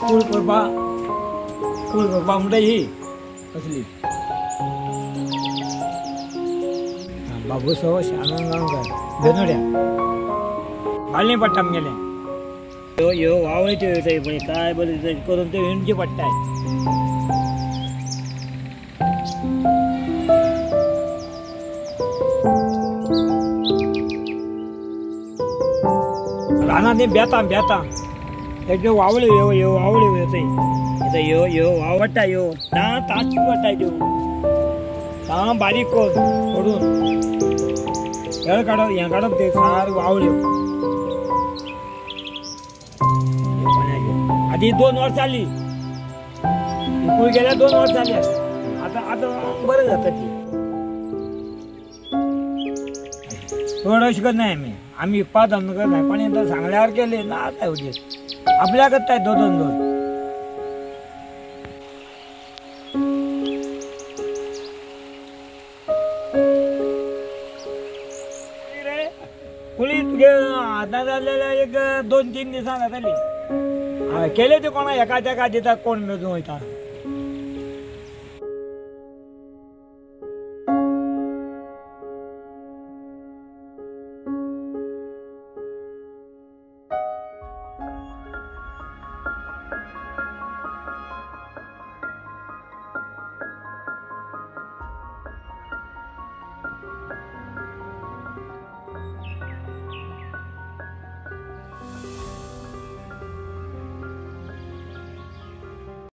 कूळ करपा कूळ करपा म्हणटा ही कसली बाबू सो शानन गांवकार बेनोड्या बाळणी पडटा आमगेले ह्यो ह्यो वावळ्यो येताय पळय काय बरें ते करून ते हिंडचे पडटाय रानात ते बेता बेता एक वावळ्यो ह्यो ह्यो वावळ्यो येताय इथं ह्यो ह्यो वावडटा ह्यो ता ताची पडटाय त्यो ता बारीक कर, पडून. हेळ काडप हें काडप ते सार वावळ्यो आधी दोन वर्स जाली इकूळ गेल्या दोन वर्स जाल्या आता आता बरें जाता ती. चड अशें करनाय आमी आम्ही उत्पादन करणार पण एकदा सांगल्यावर केले ना आता उद्या आपल्याकडे काय दोन दोन दोन कुणी तुझे हातात एक दोन तीन दिसां केले ते कोणा एकाच्या काजीचा कोण मेजून वयता